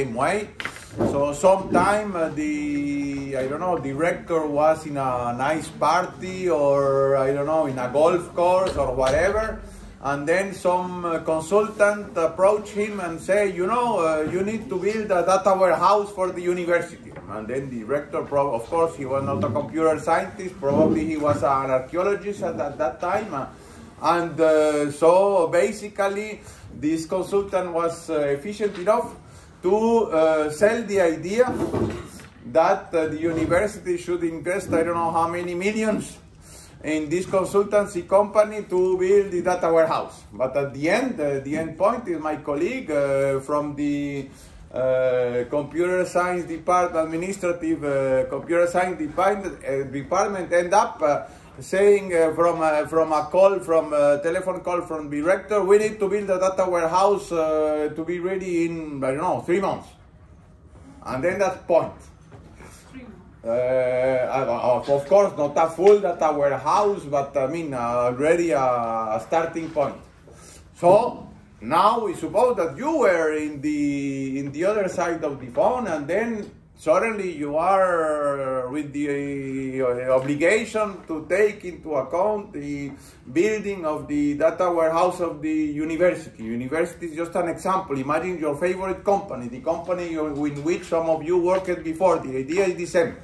same way. So sometime uh, the I don't know director was in a nice party or I don't know in a golf course or whatever, and then some uh, consultant approach him and say, you know, uh, you need to build a data warehouse for the university. And then the director, of course, he was not a computer scientist. Probably he was an archaeologist at, at that time. and uh, so basically, this consultant was uh, efficient enough to uh, sell the idea that uh, the university should invest I don't know how many millions in this consultancy company to build the data warehouse. But at the end, uh, the end point is my colleague uh, from the uh, computer science department, administrative uh, computer science department, uh, department end up uh, saying uh, from uh, from a call from a telephone call from director, we need to build a data warehouse uh, to be ready in I don't know three months, and then that's point. Uh, of course, not a full data warehouse, but I mean already a, a starting point. So now we suppose that you were in the in the other side of the phone, and then suddenly you are with the uh, obligation to take into account the building of the data warehouse of the university. University is just an example. Imagine your favorite company, the company in which some of you worked before. The idea is the same.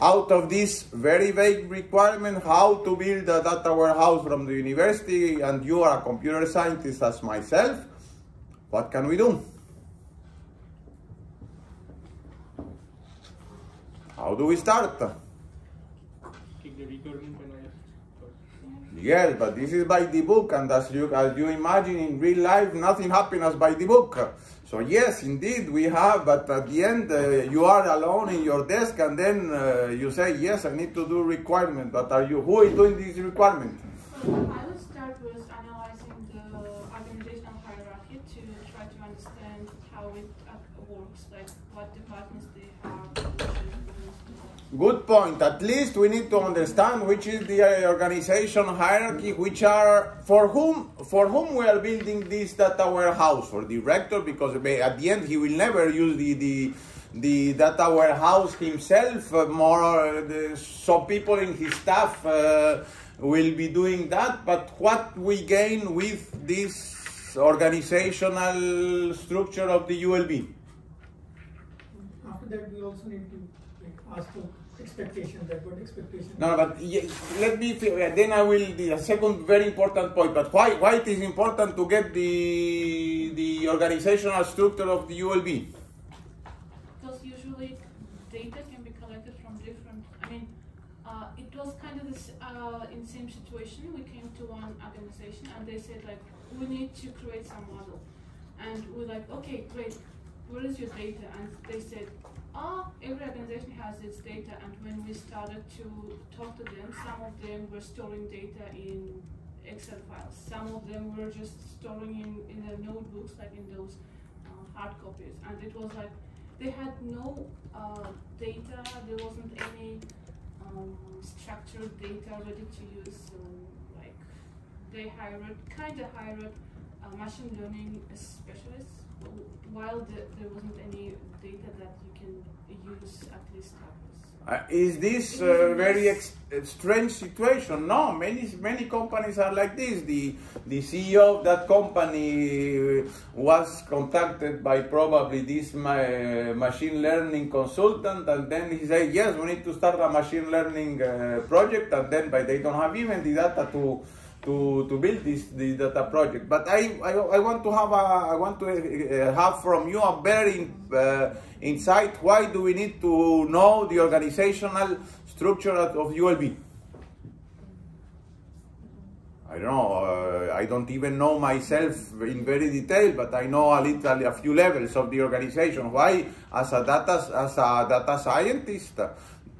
Out of this very vague requirement, how to build a data warehouse from the university, and you are a computer scientist as myself, what can we do? How do we start? Yes, but this is by the book, and as you as you imagine in real life, nothing happens as by the book. So yes, indeed we have, but at the end uh, you are alone in your desk, and then uh, you say, yes, I need to do requirement. But are you who is doing this requirement? So I would start with analyzing the organizational hierarchy to try to understand how it uh, works, like what departments they have. Good point. At least we need to understand which is the uh, organization hierarchy, which are for whom for whom we are building this data warehouse for the rector, because at the end he will never use the the, the data warehouse himself. Uh, more uh, some people in his staff uh, will be doing that. But what we gain with this organizational structure of the ULB? After that, we also need to ask for expectations, that what expectations. No, but ye- let me. Then I will. The second very important point. But why? Why it is important to get the the organizational structure of the ULB? Because usually data can be collected from different. I mean, uh, it was kind of this uh, in the same situation. We came to one organization and they said like we need to create some model, and we're like, okay, great. Where is your data? And they said, ah, every organization has its data. And when we started to talk to them, some of them were storing data in Excel files. Some of them were just storing in in their notebooks, like in those uh, hard copies. And it was like they had no uh, data. There wasn't any um, structured data ready to use. So like they hired, kind of hired uh, machine learning specialists, while the, there wasn't any data that you can use at least Uh, is this a very ex- strange situation? No, many many companies are like this. The the CEO of that company was contacted by probably this ma- machine learning consultant, and then he said, "Yes, we need to start a machine learning uh, project," and then but they don't have even the data to to, to build this, this data project. But I, I, I want to have a, I want to uh, have from you a very uh, insight. Why do we need to know the organizational structure of ULB? I don't know. Uh, I don't even know myself in very detail, but I know a little, a few levels of the organization. Why, as a data, as a data scientist,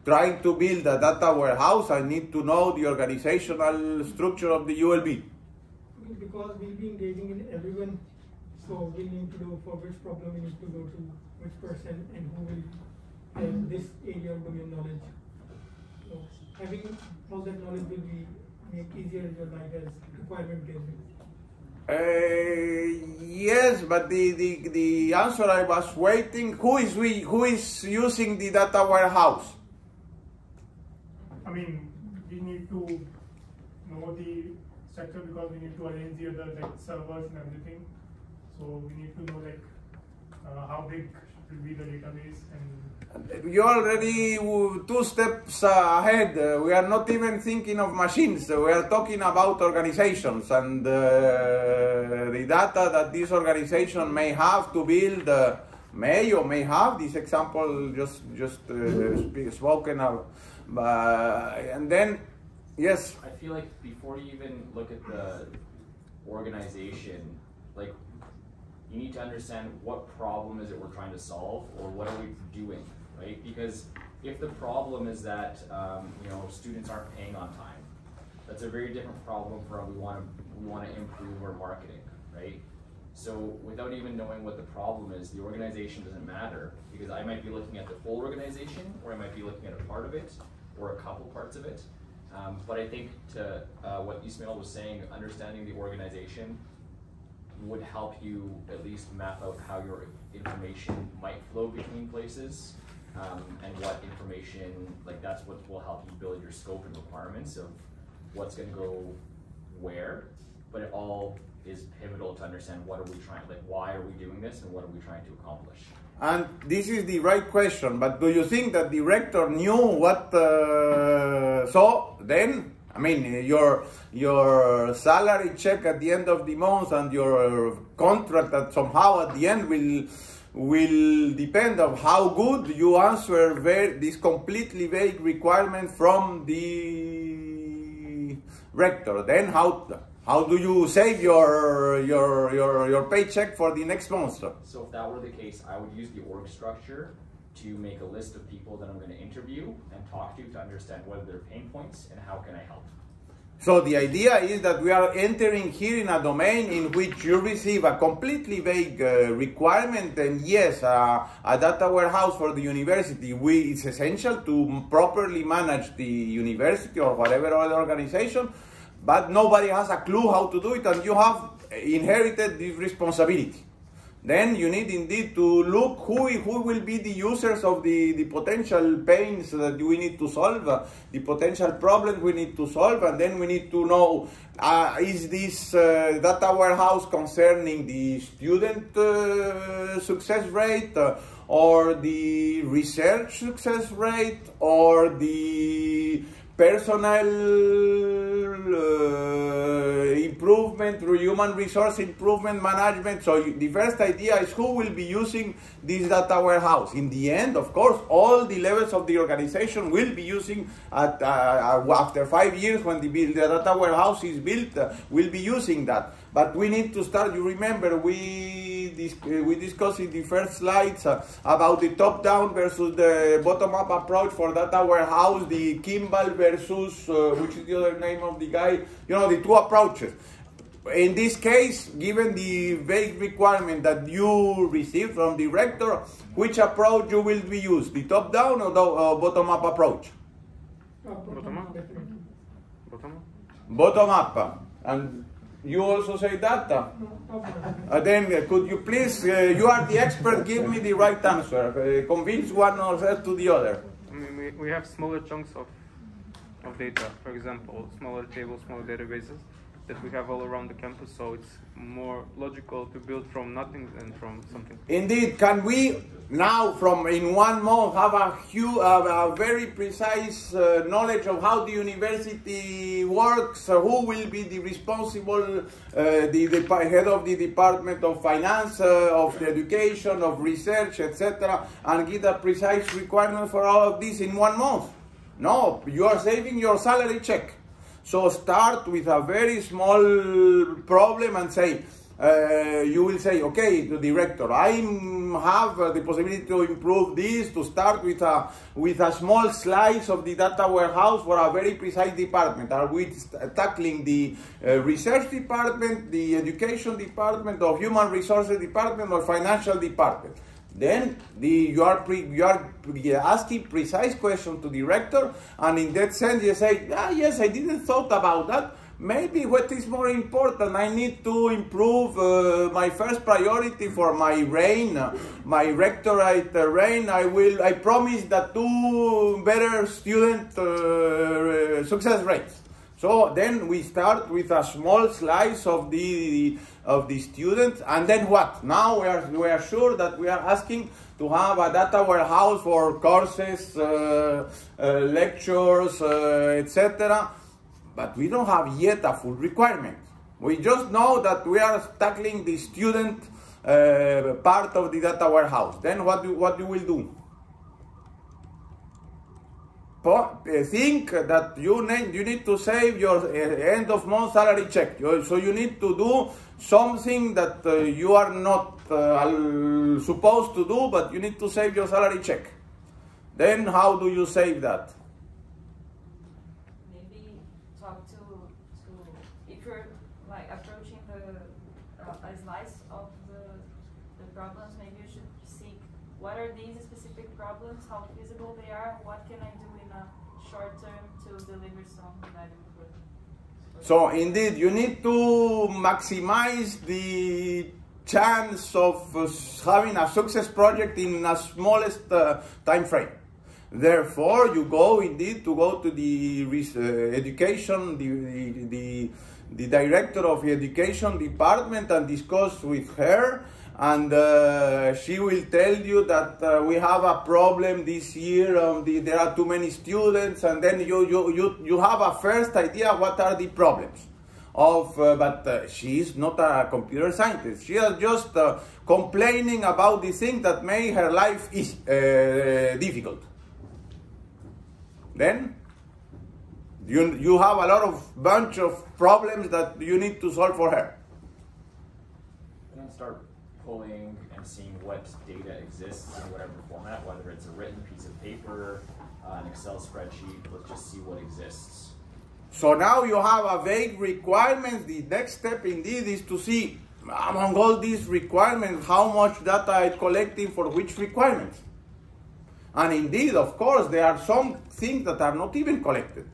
trying to build a data warehouse, I need to know the organizational structure of the ULB. Because we'll be engaging in everyone, so we need to know for which problem we need to go to which person and who will have this area of domain knowledge. So having all that knowledge will be make easier in your life as requirement based. Uh, yes, but the, the, the answer I was waiting, who is we, who is using the data warehouse? I mean, we need to know the structure because we need to arrange the other like servers and everything. So we need to know like uh, how big should be the database and You're already uh, two steps ahead. Uh, we are not even thinking of machines. We are talking about organizations and uh, the data that this organization may have to build, uh, may or may have. This example just just uh, spoken of, uh, and then yes, I feel like before you even look at the organization, like you need to understand what problem is it we're trying to solve or what are we doing, right? Because if the problem is that um, you know students aren't paying on time, that's a very different problem from we want to we want to improve our marketing, right? So without even knowing what the problem is, the organization doesn't matter because I might be looking at the full organization or I might be looking at a part of it or a couple parts of it. Um, but I think to uh, what Ismail was saying, understanding the organization would help you at least map out how your information might flow between places um, and what information, like that's what will help you build your scope and requirements of what's going to go where. But it all is pivotal to understand what are we trying, like why are we doing this and what are we trying to accomplish. And this is the right question, but do you think that the rector knew what? Uh, so then, I mean, your your salary check at the end of the month and your contract that somehow at the end will will depend on how good you answer very, this completely vague requirement from the rector. Then how how do you save your your your your paycheck for the next month? So if that were the case, I would use the org structure to make a list of people that I'm going to interview and talk to to understand what are their pain points and how can I help. So the idea is that we are entering here in a domain in which you receive a completely vague uh, requirement, and yes, uh, a data warehouse for the university. We, it's essential to properly manage the university or whatever other organization, but nobody has a clue how to do it, and you have inherited this responsibility. Then you need indeed to look who, who will be the users of the, the potential pains that we need to solve, uh, the potential problems we need to solve, and then we need to know uh, is this uh, data warehouse concerning the student uh, success rate, uh, or the research success rate, or the personal uh, improvement through human resource improvement management. So the first idea is who will be using this data warehouse. In the end, of course, all the levels of the organization will be using at, uh, uh, after five years when the, the data warehouse is built, uh, will be using that. But we need to start. You remember we dis- uh, we discussed in the first slides uh, about the top-down versus the bottom-up approach for data warehouse, the Kimball versus uh, which is the other name of the guy. You know the two approaches. In this case, given the vague requirement that you receive from the rector, which approach you will be used, the top-down or the uh, bottom-up approach? Uh, Bottom up. bottom up. Bottom-up. And you also say data. uh? Then uh, could you please, uh, you are the expert, give me the right answer. Uh, convince one or to the other. I mean, we, we have smaller chunks of, of data, for example, smaller tables, smaller databases that we have all around the campus, so it's more logical to build from nothing than from something. Indeed, can we now, from in one month, have a, hu- uh, a very precise uh, knowledge of how the university works? Uh, who will be the responsible, uh, the, the head of the department of finance, uh, of the education, of research, etc., and give a precise requirement for all of this in one month? No, you are saving your salary check. So start with a very small problem and say, uh, you will say, okay, the director, I have uh, the possibility to improve this, to start with a, with a small slice of the data warehouse for a very precise department. Are we tackling the uh, research department, the education department, or human resources department, or financial department? Then the, you are pre, you are asking precise question to the rector, and in that sense you say, ah, yes, I didn't thought about that, maybe what is more important, I need to improve uh, my first priority for my reign, my rectorate reign. I will, I promise that two better student uh, success rates. So then we start with a small slice of the of the students, and then what? Now we are we are sure that we are asking to have a data warehouse for courses, uh, uh, lectures, uh, etc. But we don't have yet a full requirement. We just know that we are tackling the student uh, part of the data warehouse. Then what do, what you will do? Uh, think that you need, you need to save your uh, end of month salary check. So you need to do something that uh, you are not supposed to do, but you need to save your salary check. Then how do you save that? maybe talk to, if you're like approaching the uh, of the, the problems, maybe you should seek what are these specific problems, how feasible they are, what can I short term to deliver some value So indeed, you need to maximize the chance of uh, having a success project in a smallest uh, time frame. Therefore, you go indeed to go to the uh, education, the, the, the, the director of the education department and discuss with her and uh, she will tell you that uh, we have a problem this year um, the, there are too many students and then you, you, you, you have a first idea what are the problems of uh, but uh, she is not a computer scientist. She is just uh, complaining about the thing that made her life is uh, difficult. Then you, you have a lot of bunch of problems that you need to solve for her. Start pulling and seeing what data exists in whatever format, whether it's a written piece of paper, uh, an Excel spreadsheet. Let's just see what exists. So now you have a vague requirements. The next step indeed is to see among all these requirements how much data I collecting for which requirements. And indeed, of course, there are some things that are not even collected.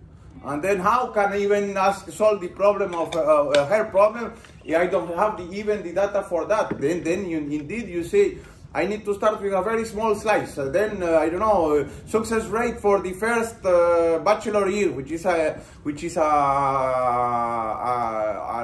And then how can I even ask solve the problem of uh, uh, her problem? I don't have the, even the data for that. Then, then you, indeed you say I need to start with a very small slice. Uh, then uh, I don't know uh, success rate for the first uh, bachelor year, which is a which is a, a,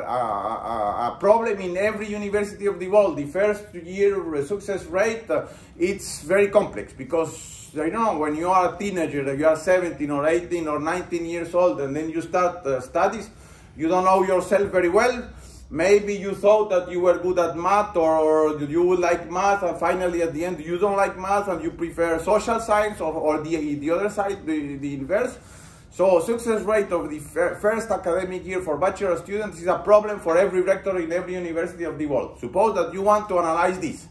a, a, problem in every university of the world. The first year success rate uh, it's very complex because I don't know when you are a teenager, you are 17 or 18 or 19 years old, and then you start studies. You don't know yourself very well maybe you thought that you were good at math or you would like math and finally at the end you don't like math and you prefer social science or, or the, the other side the, the inverse. So success rate of the fir- first academic year for bachelor students is a problem for every rector in every university of the world. Suppose that you want to analyze this.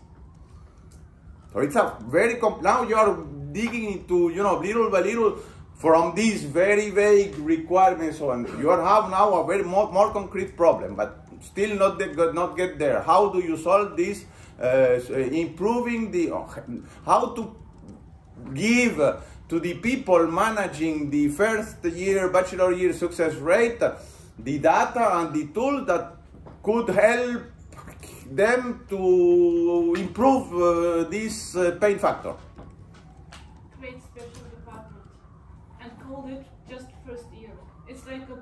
So it's a very now you are digging into you know little by little from these very vague requirements on you have now a very more, more concrete problem but still not the, not get there. How do you solve this uh, improving the how to give to the people managing the first year bachelor year success rate the data and the tool that could help them to improve uh, this uh, pain factor? Create special department. And call it just first year. It's like a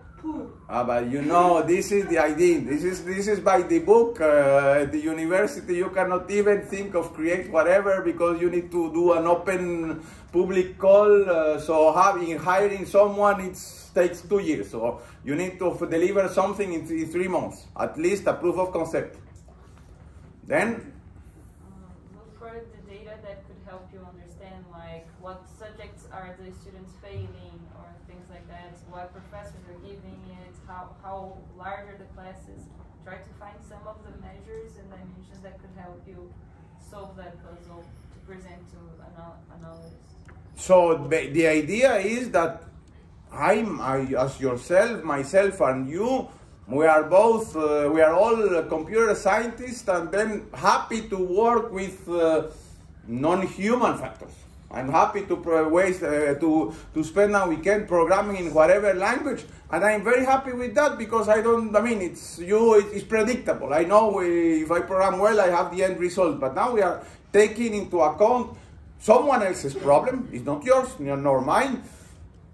Ah, but you know, this is the idea. This is this is by the book. Uh, at the university, you cannot even think of create whatever because you need to do an open public call. Uh, so having hiring someone, it takes two years. So you need to deliver something in th- three months, at least a proof of concept. Then Um, look for the data that could help you understand like what subjects are the students failing or things like that, what professors are giving it, how, large are the classes. Try to find some of the measures and dimensions that could help you solve that puzzle to present to an analyst. So the, the idea is that I'm, I, as yourself, myself, and you, we are both, uh, we are all computer scientists, and then happy to work with uh, non-human factors. I'm happy to waste uh, to to spend a weekend programming in whatever language, and I'm very happy with that because I don't. I mean, it's you. It's predictable. I know if I program well, I have the end result. But now we are taking into account someone else's problem. It's not yours, nor mine.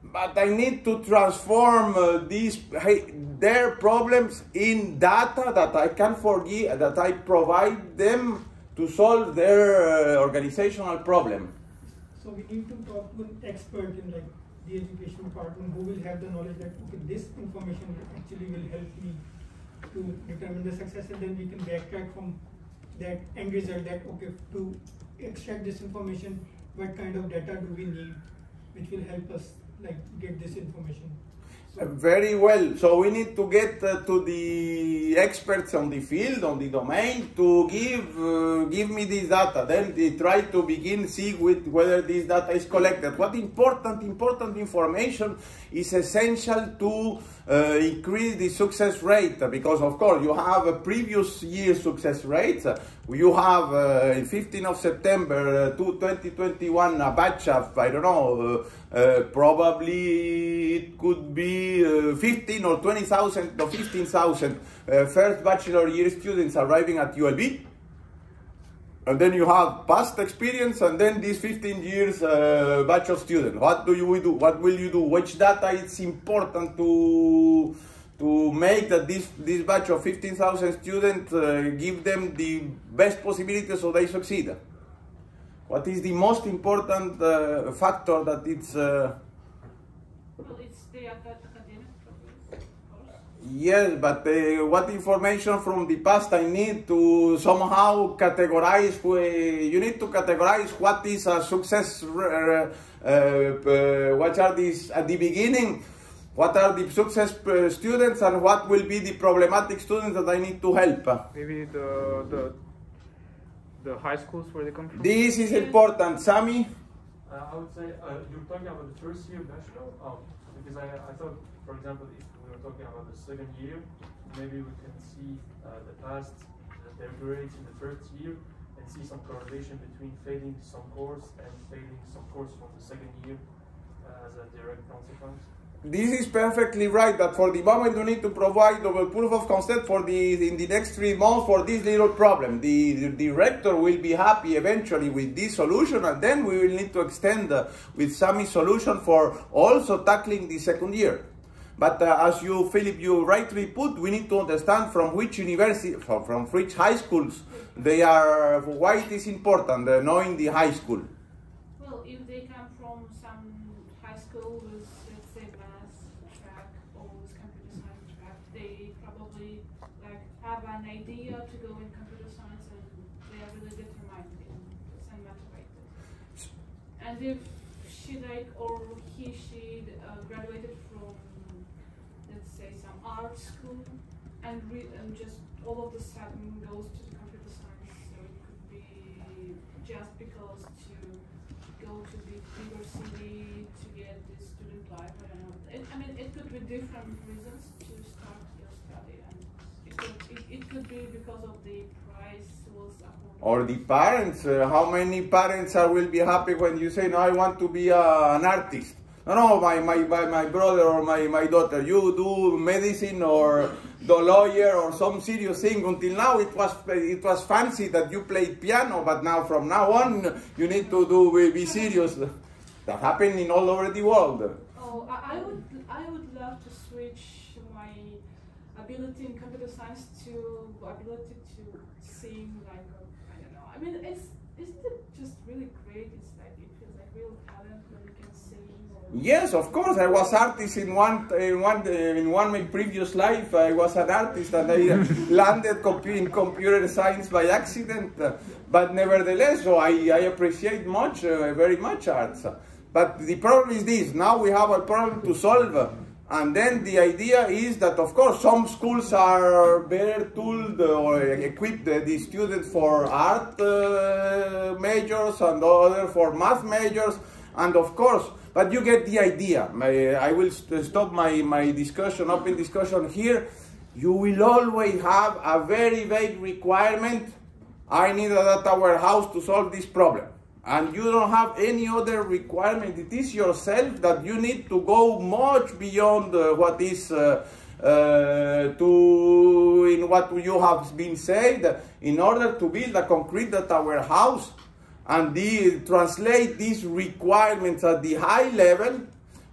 But I need to transform uh, these their problems in data that I can forgive, that I provide them to solve their uh, organizational problem. So we need to talk to an expert in like the education department who will have the knowledge that okay, this information actually will help me to determine the success, and then we can backtrack from that end result. That okay, to extract this information, what kind of data do we need, which will help us like get this information. Very well. So we need to get uh, to the experts on the field, on the domain, to give uh, give me this data. Then they try to begin see with whether this data is collected. What important important information is essential to uh, increase the success rate because of course you have a previous year success rate. You have uh, 15 of September uh, to 2021 a batch of I don't know uh, uh, probably it could be uh, 15 or 20,000 or 15,000 uh, first bachelor year students arriving at ULB. And then you have past experience, and then these 15 years uh, batch of students. What do you do? What will you do? Which data it's important to to make that this this batch of 15,000 students uh, give them the best possibility so they succeed? What is the most important uh, factor that it's uh, Well, it's the acad- academic progress, of course. Yes, but uh, what information from the past I need to somehow categorize? wh- You need to categorize what is a success. Uh, uh, uh, what are these at the beginning? What are the success uh, students and what will be the problematic students that I need to help? Maybe the the the high schools where they come from. This is important, Sammy. Uh, I would say uh, you're talking about the first year national, um, because I, I thought, for example, if we were talking about the second year, maybe we can see uh, the past, their grades in the first year, and see some correlation between failing some course and failing some course from the second year uh, as a direct consequence. This is perfectly right. That for the moment you need to provide the proof of concept for the in the next three months for this little problem. The, the director will be happy eventually with this solution, and then we will need to extend uh, with some solution for also tackling the second year. But uh, as you, Philip, you rightly put, we need to understand from which university, from, from which high schools they are. Why it is important uh, knowing the high school. Well, if they come from some high school with, let's say, math track or with computer science track, they probably like have an idea to go in computer science and they are really determined and motivated. And if she like or he she uh, graduated from, say, some art school and and just all of a sudden goes to the computer science, so it could be just because to go to the bigger city to get the student life. I don't know. It, I mean, it could be different reasons to start your study, and it could it, it could be because of the price was or the parents. Uh, how many parents are will be happy when you say, "No, I want to be uh, an artist." No, no, my, my, my, brother or my, my daughter, you do medicine or the lawyer or some serious thing. Until now, it was it was fancy that you played piano, but now from now on, you need to do be serious. That happened in all over the world. Oh, I, I would I would love to switch my ability in computer science to ability to sing like I don't know. I mean, it's isn't it just really great? It's like it feels like real talent when you can sing. Or, Yes, of course. I was artist in one in one in one my previous life. I was an artist and I landed in computer science by accident. But nevertheless, so I, I appreciate much, uh, very much arts. But the problem is this: now we have a problem to solve. And then the idea is that, of course, some schools are better tooled or equipped uh, the students for art uh, majors and other for math majors. And of course, but you get the idea. I will st- stop my, my discussion, open discussion here. You will always have a very vague requirement. I need a data warehouse to solve this problem. and you don't have any other requirement. It is yourself that you need to go much beyond uh, what is uh, uh, to in what you have been said in order to build a concrete data warehouse and the, translate these requirements at the high level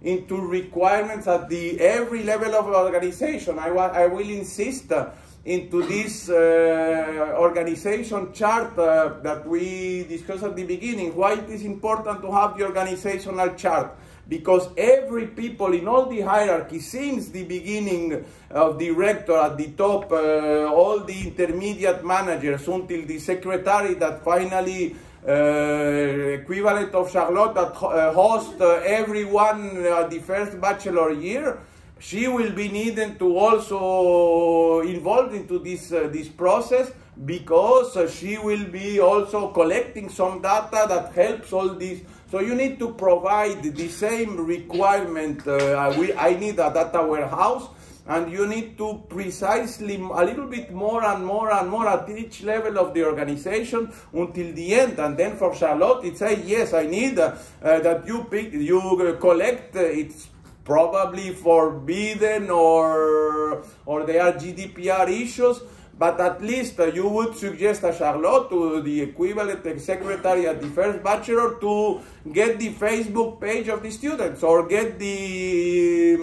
into requirements at the every level of organization. I, I will insist uh, into this uh, organization chart uh, that we discussed at the beginning. Why it is important to have the organizational chart? Because every people in all the hierarchy, since the beginning of director at the top, uh, all the intermediate managers until the secretary that finally equivalent of Charlotte that uh, host uh, everyone uh, the first bachelor year, she will be needed to also involved into this uh, this process because uh, she will be also collecting some data that helps all this. So you need to provide the same requirement. Uh, we, I need a data warehouse and you need to precisely a little bit more and more and more at each level of the organization until the end. And then for charlotte it say yes i need uh, that you pick you uh, collect uh, it's probably forbidden or or there are gdpr issues but at least uh, you would suggest a Charlotte to the equivalent secretary at the first bachelor to get the Facebook page of the students or get the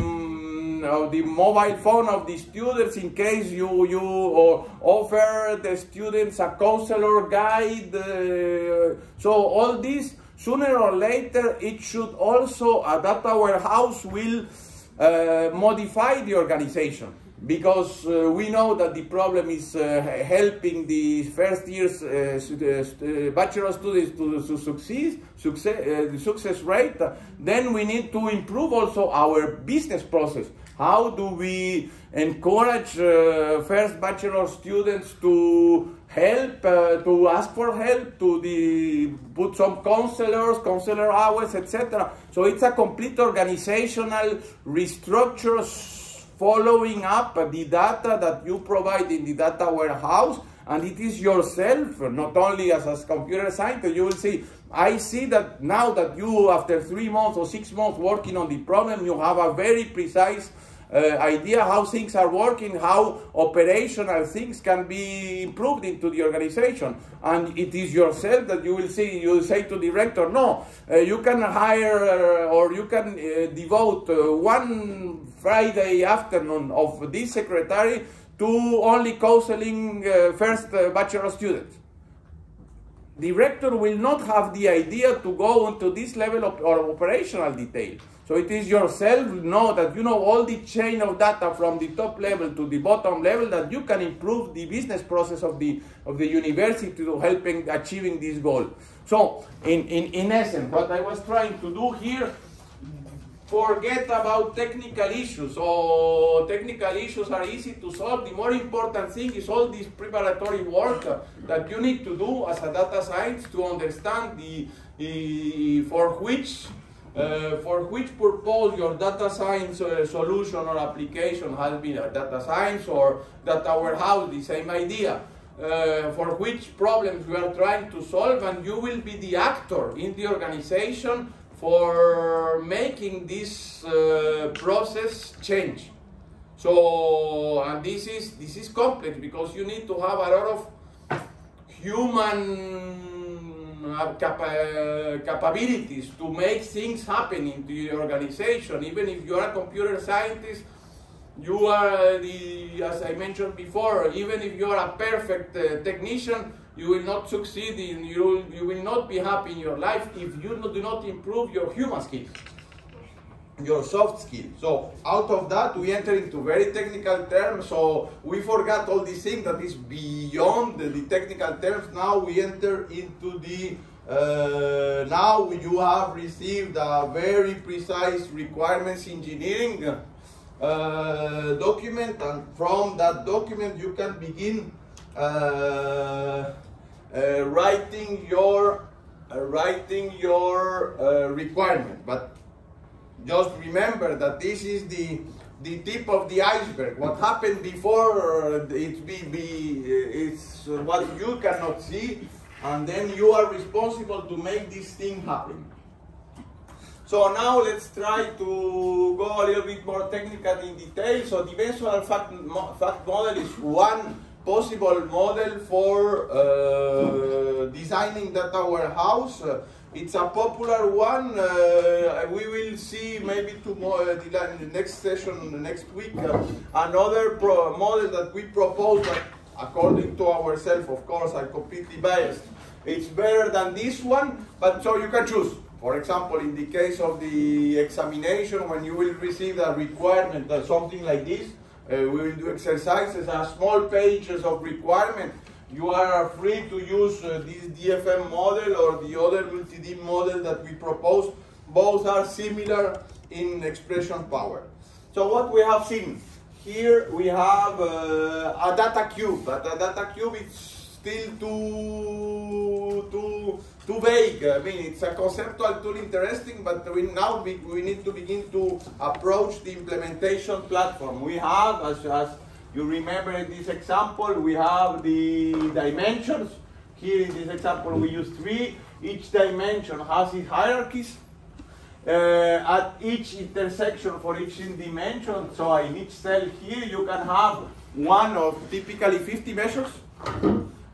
of the mobile phone of the students in case you you or offer the students a counselor guide. Uh, so all this sooner or later it should also a data warehouse will uh, modify the organization because uh, we know that the problem is uh, helping the first year's uh, stu- uh, bachelor students to, to succeed, success, uh, success rate, then we need to improve also our business process. How do we encourage uh, first bachelor students to help, uh, to ask for help, to the, put some counselors, counselor hours, etc. So it's a complete organizational restructure following up the data that you provide in the data warehouse and it is yourself not only as a computer scientist you will see i see that now that you after three months or six months working on the problem you have a very precise idea how things are working, how operational things can be improved into the organization. And it is yourself that you will see, you say to director, no, uh, you can hire uh, or you can uh, devote uh, one Friday afternoon of this secretary to only counseling uh, first uh, bachelor students director will not have the idea to go into this level of or operational detail. So it is yourself know that you know all the chain of data from the top level to the bottom level that you can improve the business process of the of the university to helping achieving this goal. So in, in, in essence, what I was trying to do here forget about technical issues. So technical issues are easy to solve. The more important thing is all this preparatory work that you need to do as a data science to understand the, the for which uh, for which purpose your data science uh, solution or application has been a data science or data warehouse, the same idea. Uh, for which problems we are trying to solve, and you will be the actor in the organization for making this uh, process change. So, and this is this is complex because you need to have a lot of human uh, capa- capabilities to make things happen in the organization. Even if you are a computer scientist, you are the, as I mentioned before, even if you are a perfect uh, technician, you will not succeed in, you will, you will not be happy in your life if you do not improve your human skills, your soft skills. So out of that, we enter into very technical terms. So we forgot all these things that is beyond the, the technical terms. Now we enter into the uh, now you have received a very precise requirements engineering uh, document and from that document you can begin uh, uh, writing your uh, writing your uh, requirement but just remember that this is the the tip of the iceberg what happened before uh, it be, be it's what you cannot see and then you are responsible to make this thing happen. So now let's try to go a little bit more technical in detail. So dimensional fact, mo fact model is one possible model for uh, designing data warehouse. Uh, it's a popular one. Uh, we will see maybe tomorrow, uh, the next session, next week, uh, another model that we propose that according to ourselves, of course, are completely biased. It's better than this one, but so you can choose. For example, in the case of the examination, when you will receive a requirement, uh, something like this, uh, we will do exercises, uh, small pages of requirement. You are free to use uh, this DFM model or the other multi-D model that we propose. Both are similar in expression power. So what we have seen, here we have uh, a data cube, but a data cube is still too too too vague. I mean, it's a conceptual tool interesting, but we now be, we need to begin to approach the implementation platform. We have, as, as you remember in this example, we have the dimensions. Here in this example, we use three. Each dimension has its hierarchies. Uh, at each intersection for each dimension, so in each cell here, you can have one of typically 50 measures.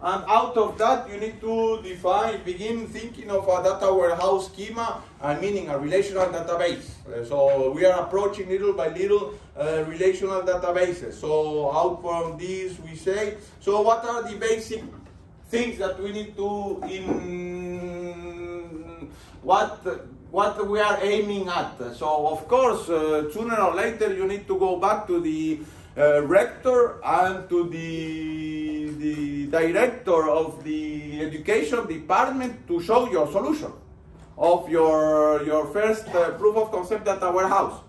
And out of that, you need to define, begin thinking of a data warehouse schema, and meaning a relational database. Uh, so we are approaching little by little uh, relational databases. So out from this, we say, so what are the basic things that we need to, in what, what we are aiming at? So of course, uh, sooner or later, you need to go back to the rector and to the, the director of the education department to show your solution of your, your first uh, proof of concept data warehouse.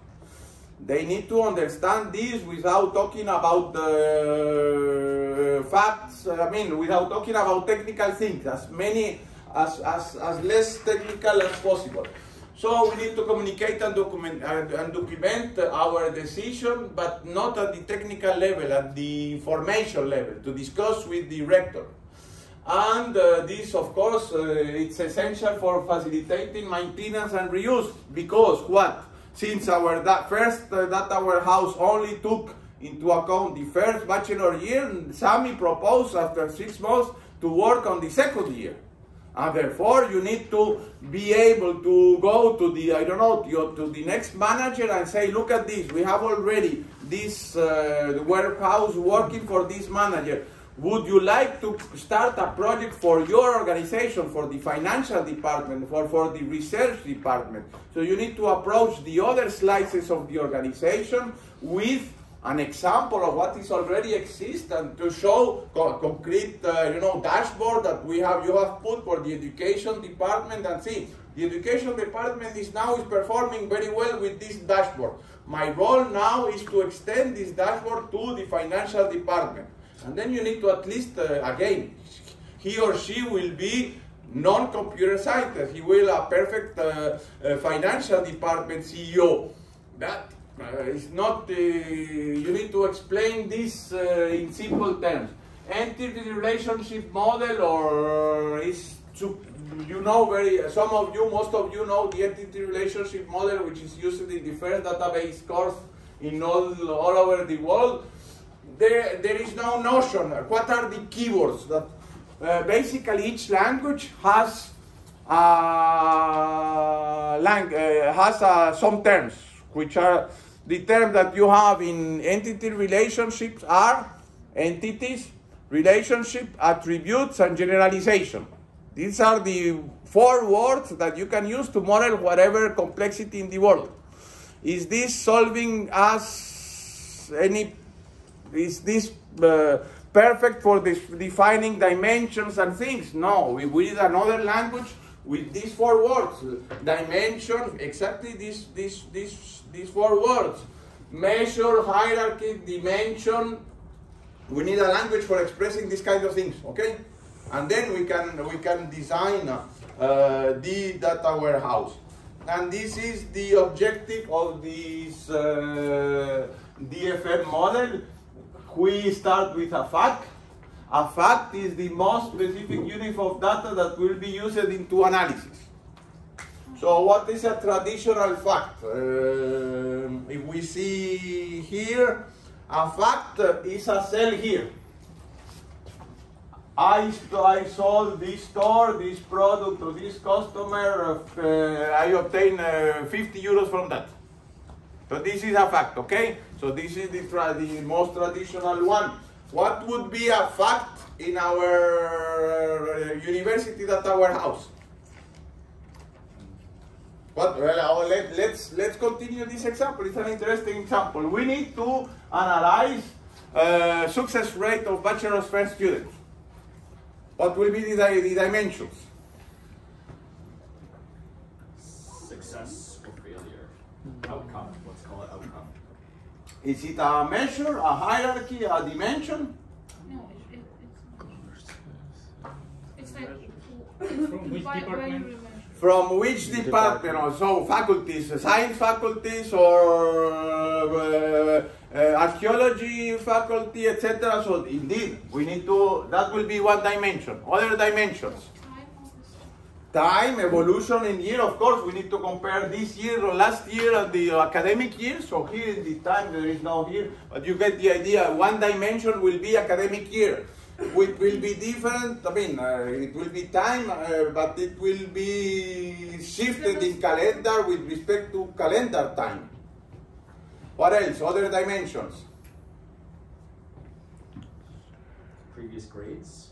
They need to understand this without talking about the facts, I mean, without talking about technical things, as many, as, as, as less technical as possible. So we need to communicate and document, and, and document our decision, but not at the technical level, at the information level, to discuss with the rector. And uh, this, of course, uh, it's essential for facilitating maintenance and reuse, because what? Since our first uh, data warehouse only took into account the first bachelor year, Sami proposed after six months to work on the second year. And therefore, you need to be able to go to the, I don't know, to, the next manager and say, look at this, we have already this uh, warehouse working for this manager. Would you like to start a project for your organization, for the financial department, for, for the research department? So you need to approach the other slices of the organization with an example of what is already existent to show co concrete, uh, you know, dashboard that we have, you have put for the education department and see, the education department is now is performing very well with this dashboard. My role now is to extend this dashboard to the financial department. And then you need to at least, uh, again, he or she will be non-computer scientist. He will a perfect uh, uh financial department CEO. That it's not, uh, you need to explain this uh, in simple terms. Entity relationship model or is, you know very, some of you, most of you know the entity relationship model which is used in the first database course in all, all over the world. There, there is no notion. What are the keywords? That uh, basically each language has uh, lang uh, has uh, some terms which are the terms that you have in entity relationships are entities, relationship, attributes, and generalization. These are the four words that you can use to model whatever complexity in the world. Is this solving us any, is this uh, perfect for this defining dimensions and things? No, we, need another language with these four words. Dimension, exactly this this these, these four words. Measure, hierarchy, dimension. We need a language for expressing these kind of things, okay? And then we can, we can design uh, the data warehouse. And this is the objective of this uh, DFM model. We start with a fact A fact is the most specific unit of data that will be used into analysis. So what is a traditional fact? Um, if we see here, a fact is a cell here. I, I sold this store, this product to this customer, uh, I obtained uh, 50 euros from that. So this is a fact, okay? So this is the, the most traditional one. What would be a fact in our uh, university at our house? What, well, let, let's, let's continue this example. It's an interesting example. We need to analyze uh, success rate of bachelor's first students. What will be the, the dimensions? Success or failure. Outcome. Let's call it outcome. Is it a measure, a hierarchy, a dimension? No, it, it, it's, it's like From which why, why you department? From which department? or So faculties, science faculties or uh, uh, archaeology faculty, etc. So indeed, we need to, that will be one dimension. Other dimensions. Time of the student. Time, evolution in year, of course, we need to compare this year or last year and the academic year. So here in the time there is no here, but you get the idea. One dimension will be academic year. It will be different, I mean, uh, it will be time, uh, but it will be shifted in calendar with respect to calendar time. What else? Other dimensions? Previous grades.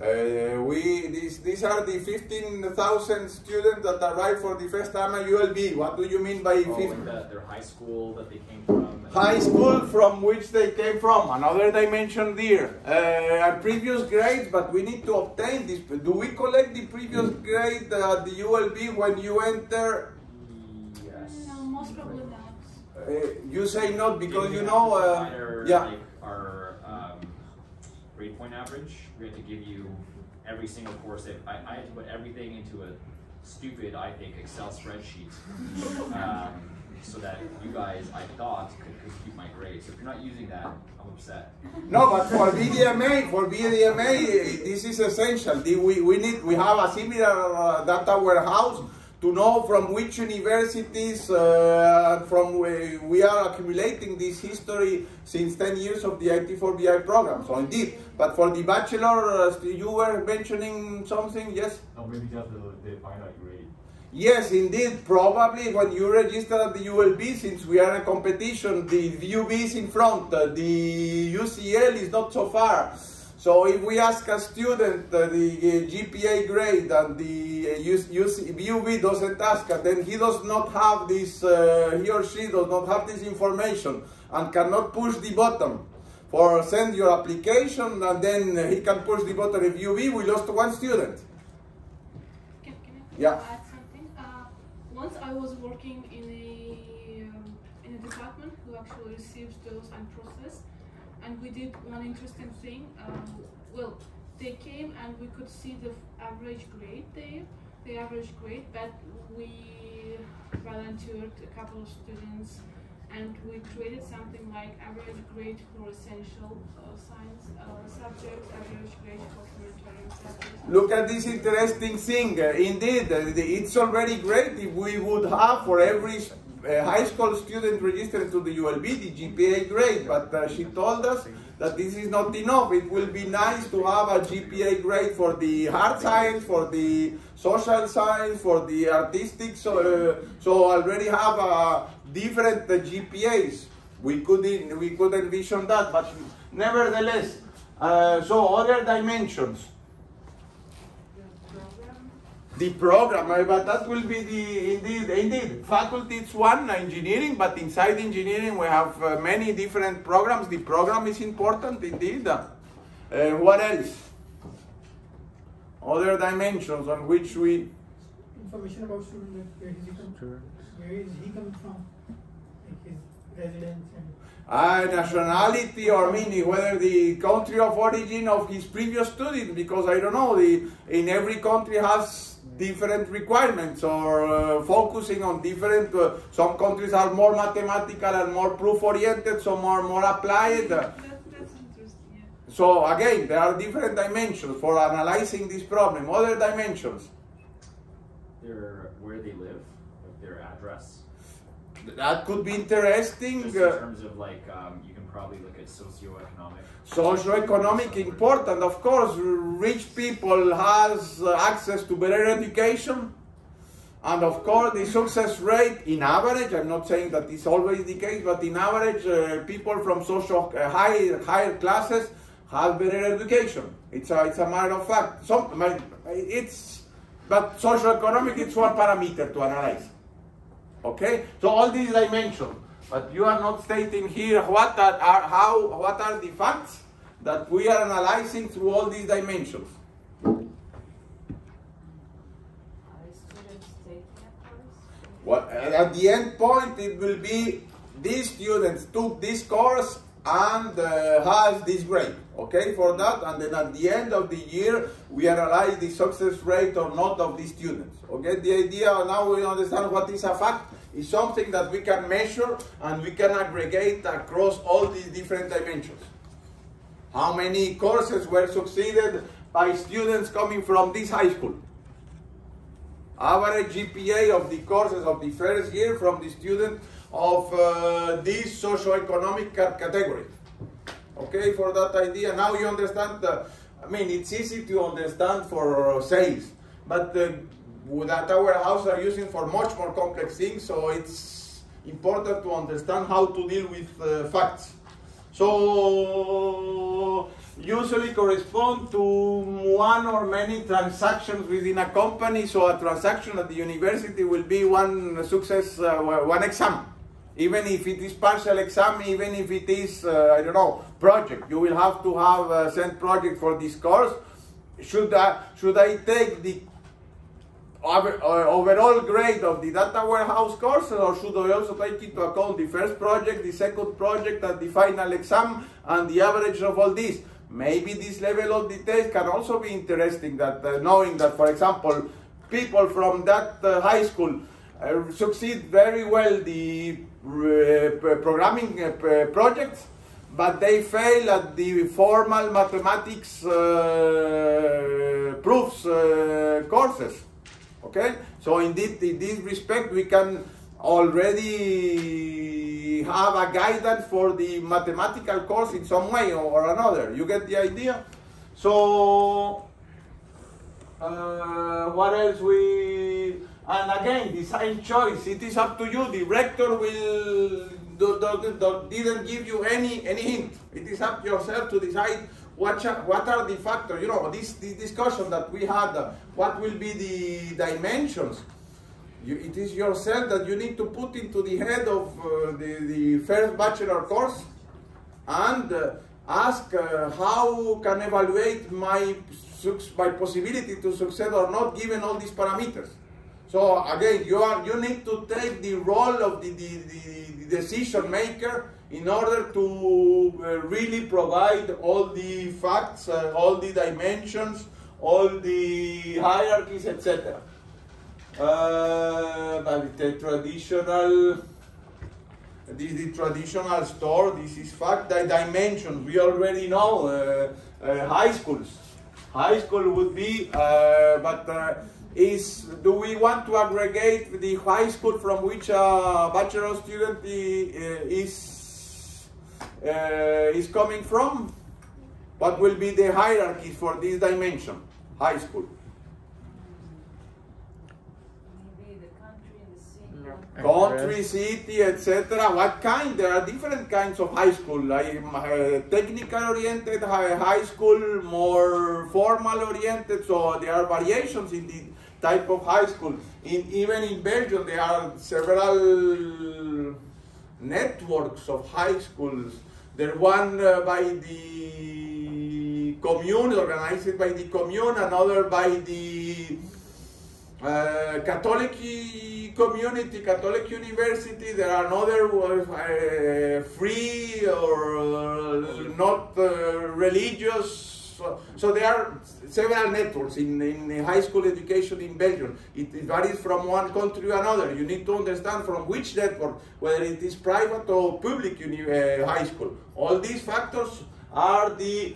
Uh, we these these are the 15,000 students that arrived for the first time at ULB. What do you mean by Oh, 15? like the, their high school that they came from. High school from which they came from. Another dimension there. Uh, and previous grades, but we need to obtain this. Do we collect the previous grade at the ULB when you enter? Yes. no, most probably not. Uh, you say not because Didn't you know. Uh, our, yeah. Like our um, grade point average. We had to give you every single course. That I, I had to put everything into a stupid, I think, Excel spreadsheet. Um, so that you guys, I thought, could, could keep my grade. So if you're not using that, I'm upset. No, but for BDMA, for BDMA, this is essential. We, we need, we have a similar uh, data warehouse to know from which universities, uh, from where we are accumulating this history since 10 years of the IT4BI program. So indeed, but for the bachelor, uh, you were mentioning something, yes? Or maybe just the, the final grade. Yes, indeed. Probably when you register at the ULB, since we are in a competition, the VUB is in front. uh, the UCL is not so far. So if we ask a student uh, the uh, GPA grade and the uh, UC, doesn't ask, and then he does not have this, uh, he or she does not have this information and cannot push the button for send your application, and then he can push the button. If VUB, we lost one student. Can, can I Yeah. I was working in a um, in a department who actually receives those and process, and we did one interesting thing. Um, well, they came and we could see the average grade there, the average grade, but we volunteered a couple of students. And we created something like average grade for essential uh, science uh, subjects, average grade for humanitarian subjects. Look at this interesting thing. Uh, indeed, uh, it's already great if we would have for every uh, high school student registered to the ULB the GPA grade, but uh, she told us that this is not enough. It will be nice to have a GPA grade for the hard science, for the social science, for the artistic. So, uh, so already have uh, different GPAs. We could en- we could envision that, but nevertheless, uh, so other dimensions. The program, uh, but that will be the indeed indeed faculty. It's one engineering, but inside engineering we have uh, many different programs. The program is important indeed. Uh, what else? Other dimensions on which we Information about student, where is he come, where is he coming from, like his residence and uh, nationality or meaning whether the country of origin of his previous student because I don't know the in every country has different requirements or uh, focusing on different uh, some countries are more mathematical and more proof oriented some are more applied uh, That, that's interesting. So again, there are different dimensions for analyzing this problem. Other dimensions. Their where they live, like their address. That could be interesting. Just in uh, terms of like, um, you can probably look at socioeconomic. Socioeconomic important, of course. Rich people has uh, access to better education, and of course the success rate in average. I'm not saying that it's always the case, but in average, uh, people from social uh, high higher classes have better education. It's a it's a matter of fact. Some my- it's but socioeconomic it's one parameter to analyze. Okay, so all these dimensions, but you are not stating here what are, are how what are the facts that we are analyzing through all these dimensions. Are students taking a course? What at the end point it will be these students took this course and uh, has this grade. Okay, for that, and then at the end of the year we analyze the success rate or not of the students. Okay, the idea now we understand what is a fact is something that we can measure and we can aggregate across all these different dimensions. How many courses were succeeded by students coming from this high school? average GPA of the courses of the first year from the student of uh, this socioeconomic ca- category. Okay, for that idea. Now you understand. I mean, it's easy to understand for sales, but uh, that our house are using for much more complex things. So it's important to understand how to deal with uh, facts. So usually correspond to one or many transactions within a company. So a transaction at the university will be one success, uh, one exam. Even if it is partial exam, even if it is, uh, I don't know, project, you will have to have a sent project for this course. Should I, should I take the over- uh, overall grade of the data warehouse course, or should I also take into account the first project, the second project, and the final exam, and the average of all these? Maybe this level of detail can also be interesting. That uh, knowing that, for example, people from that uh, high school uh, succeed very well the uh, programming uh, projects, but they fail at the formal mathematics uh, proofs uh, courses. Okay, so indeed, in this respect, we can already have a guidance for the mathematical course in some way or another. You get the idea? So, uh, what else we? And again, design choice. It is up to you. The rector will do, do, do, didn't give you any any hint. It is up to yourself to decide what what are the factors. You know, this this discussion that we had. uh, what will be the dimensions? You, it is yourself that you need to put into the head of uh, the, the first bachelor course and uh, ask uh, how can evaluate my my possibility to succeed or not given all these parameters. So again, you are you need to take the role of the, the, the, decision maker in order to uh, really provide all the facts, uh, all the dimensions, all the hierarchies, etc. Uh, but the traditional this is the traditional store. This is fact. The dimensions we already know. Uh, uh, high schools. High school would be, uh, but is do we want to aggregate the high school from which a bachelor student uh, is uh, is coming from? What will be the hierarchy for this dimension? High school. Country city. Yeah. country, city, etc. What kind? There are different kinds of high school, like uh, technical oriented high, high school, more formal oriented. So there are variations in the type of high school. In, even in Belgium, there are several networks of high schools. There's one uh, by the commune, organized by the commune, another by the uh, Catholic community, Catholic university, there are other uh, free or uh, not uh, religious. So, so there are several networks in, in high school education in Belgium. It, it varies from one country to another. You need to understand from which network, whether it is private or public uh, high school. All these factors are the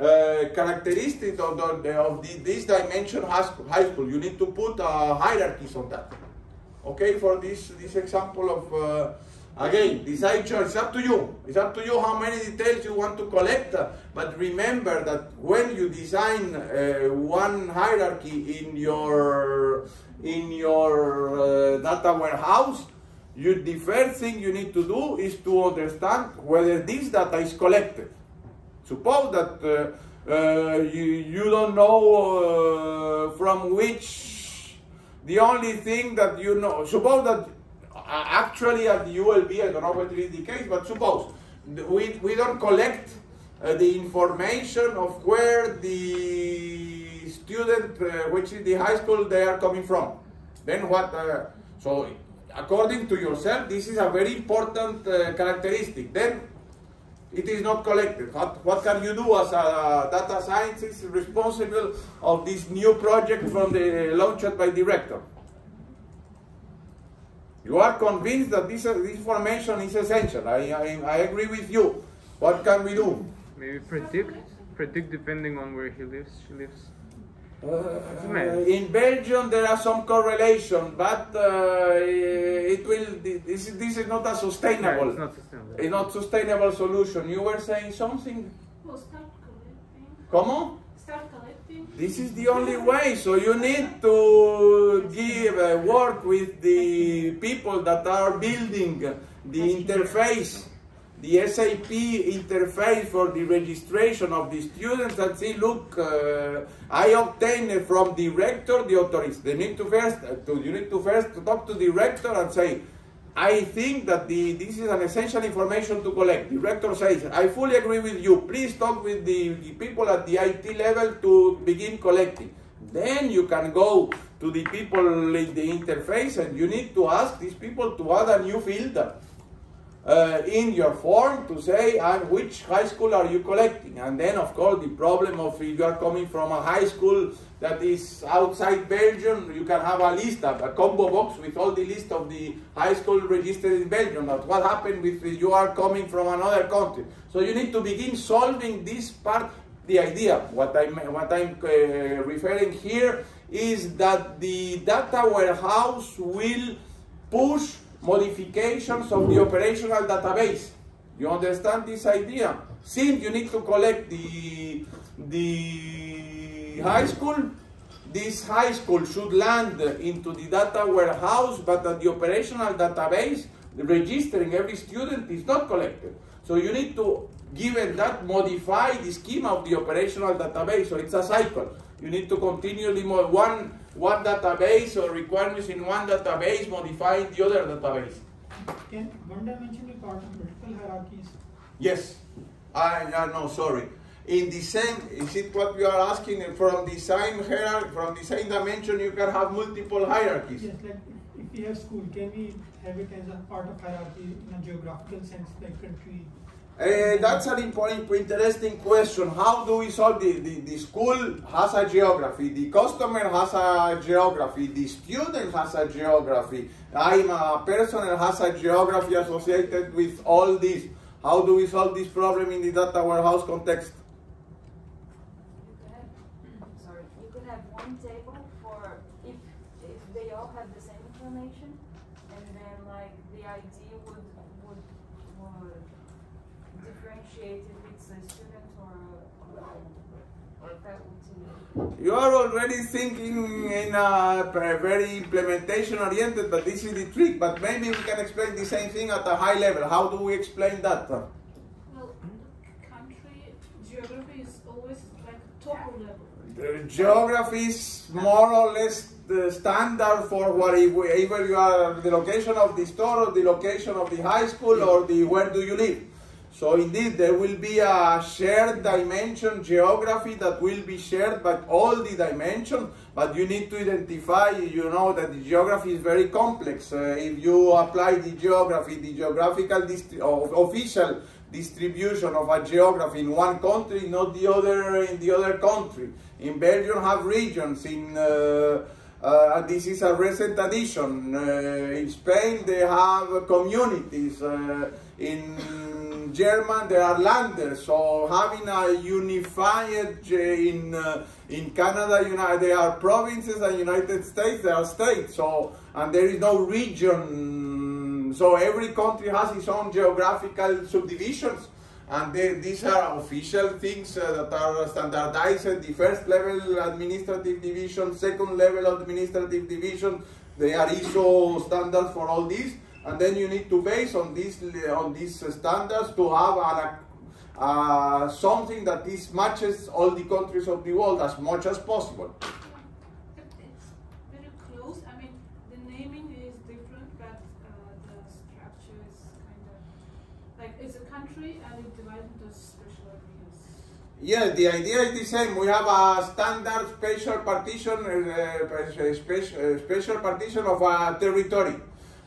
uh, characteristic of, the, of the, this dimension high school. You need to put hierarchies on that. Okay, for this this example of uh, again design choice. It's up to you. It's up to you how many details you want to collect. but remember that when you design uh, one hierarchy in your in your uh, data warehouse, you, the first thing you need to do is to understand whether this data is collected. Suppose that uh, uh, you, you don't know uh, from which, the only thing that you know, suppose that uh, actually at the ULB, I don't know whether it is the case, but suppose we, we don't collect uh, the information of where the student, uh, which is the high school they are coming from. Then what, so according to yourself, this is a very important characteristic. Then it is not collected. What, what can you do as a data scientist responsible of this new project from the launched by director? You are convinced that this, this information is essential. I, I, I agree with you. What can we do? Maybe predict, predict depending on where he lives, she lives. Uh, in Belgium, there are some correlation, but uh, it will. This, is this is not a sustainable. it's not sustainable. It's not sustainable solution. You were saying something. Well, start collecting. Como? Start collecting. This is the only way. So you need to give uh, work with the people that are building the interface the SAP interface for the registration of the students and say, look, uh, I obtained from the rector the authorization. They need to first, uh, to, you need to first talk to the rector and say, I think that the, this is an essential information to collect. The rector says, I fully agree with you. Please talk with the, the people at the IT level to begin collecting. Then you can go to the people in the interface and you need to ask these people to add a new field uh, in your form to say uh, which high school are you collecting? And then of course the problem of if you are coming from a high school that is outside Belgium you can have a list a combo box with all the list of the high school registered in Belgium. But what happened if you are coming from another country. So you need to begin solving this part. The idea what I'm, what I'm uh, referring here is that the data warehouse will push modifications of the operational database. You understand this idea? Since you need to collect the, the high school, this high school should land into the data warehouse, but at the operational database, registering every student is not collected. So you need to, given that, modify the schema of the operational database. So it's a cycle. You need to continually one one database or requirements in one database modifying the other database. Can one dimension be part of multiple hierarchies? Yes. I uh, no sorry. In the same is it what you are asking from the same hierarchy from the same dimension you can have multiple hierarchies. Yes, like if, if we have school, can we have it as a part of hierarchy in a geographical sense, like country uh, that's an important, interesting question. How do we solve the, the, the school has a geography, the customer has a geography, the student has a geography, I'm a person that has a geography associated with all this. How do we solve this problem in the data warehouse context? You could have, sorry, you could have one table for if, if they all have the same information, and then like the ID would, would, would differentiated with a student or, or faculty? You are already thinking in a very implementation oriented, but this is the trick. But maybe we can explain the same thing at a high level. How do we explain that? Well, country geography is always like total level. The geography is more or less the standard for whatever you are, the location of the store or the location of the high school or the where do you live. So indeed, there will be a shared dimension geography that will be shared by all the dimensions, but you need to identify, you know, that the geography is very complex. Uh, if you apply the geography, the geographical distri official distribution of a geography in one country, not the other in the other country. In Belgium have regions, in uh, Uh, this is a recent addition. Uh, in Spain, they have communities. Uh, in German, there are landers. So having a unified uh, in uh, in Canada, United, there are provinces, and United States, there are states. So and there is no region. So every country has its own geographical subdivisions and they, these are official things uh, that are standardized the first level administrative division second level administrative division they are ISO standards for all these and then you need to base on these on these standards to have a, uh, something that is matches all the countries of the world as much as possible very close. I mean, the naming is different, but uh, the structure is kind of like it's a country and it's divided into special areas. Yeah, the idea is the same. We have a standard special partition, uh, special, uh, special partition of a territory.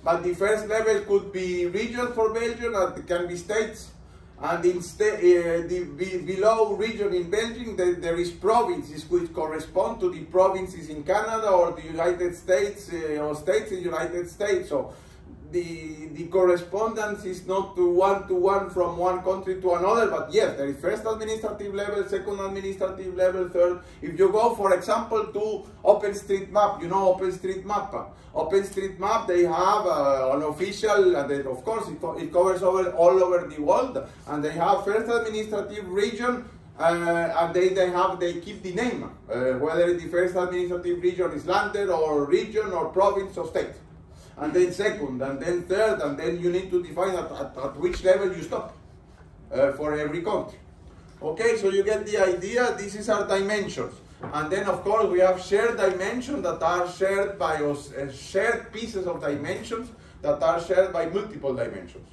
But the first level could be region for Belgium, and can be states. And in sta- uh, the be- below region in Belgium, there, there is provinces which correspond to the provinces in Canada or the United States uh, or states in United States. So the the correspondence is not to one to one from one country to another, but yes, there is first administrative level, second administrative level, third. If you go, for example, to OpenStreetMap, you know OpenStreetMap. OpenStreetMap, they have uh, an official, and they, of course, it, it covers over all over the world, and they have first administrative region, uh, and they, they have they keep the name, uh, whether the first administrative region is landed or region or province or state and then second, and then third, and then you need to define at, at, at which level you stop uh, for every country. Okay, so you get the idea. This is our dimensions, and then of course we have shared dimensions that are shared by us, uh, shared pieces of dimensions that are shared by multiple dimensions.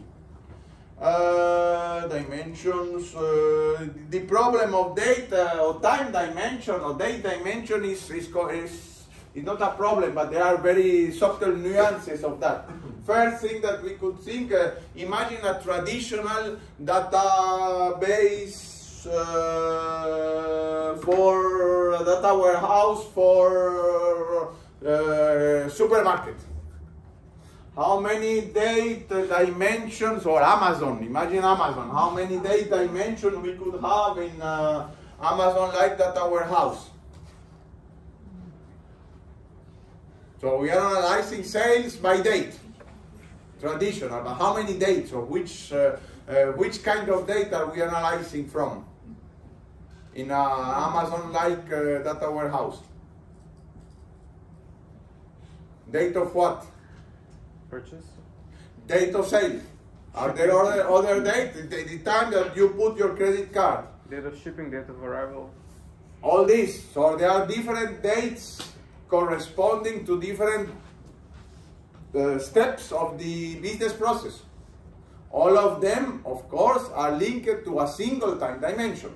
Uh, dimensions. Uh, the problem of data or time dimension or date dimension is is, is is not a problem, but there are very subtle nuances of that. First thing that we could think, uh, imagine a traditional database uh, for data warehouse for uh, supermarket. How many data dimensions, or Amazon, imagine Amazon, how many data dimensions we could have in uh, Amazon like data warehouse? So we are analyzing sales by date, traditional, but how many dates or which, uh, uh, which kind of data are we analyzing from in a Amazon-like uh, data warehouse? Date of what? Purchase. Date of sale. Are there other, other dates? The, the time that you put your credit card. Date of shipping, date of arrival. All this. So there are different dates corresponding to different uh, steps of the business process. All of them, of course, are linked to a single time dimension